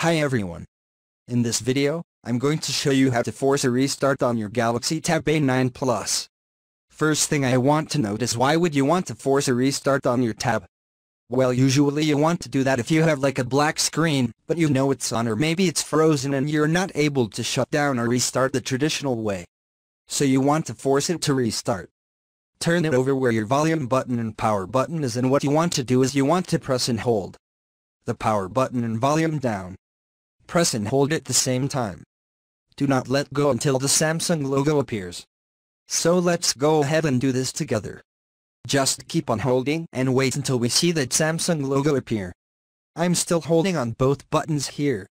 Hi everyone. In this video, I'm going to show you how to force a restart on your Galaxy Tab A9 Plus. First thing I want to note is why would you want to force a restart on your tab? Well usually you want to do that if you have like a black screen, but you know it's on or maybe it's frozen and you're not able to shut down or restart the traditional way. So you want to force it to restart. Turn it over where your volume button and power button is and what you want to do is you want to press and hold the power button and volume down. Press and hold at the same time. Do not let go until the Samsung logo appears. So let's go ahead and do this together. Just keep on holding and wait until we see that Samsung logo appear. I'm still holding on both buttons here.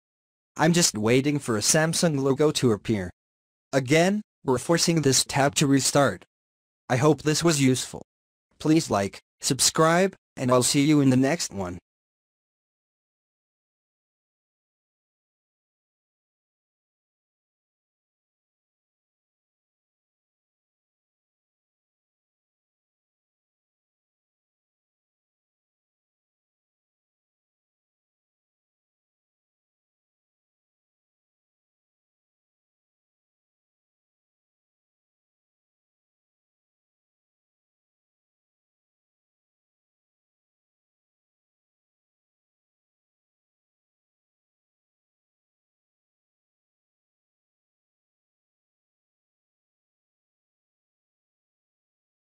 I'm just waiting for a Samsung logo to appear. Again, we're forcing this tab to restart. I hope this was useful. Please like, subscribe, and I'll see you in the next one.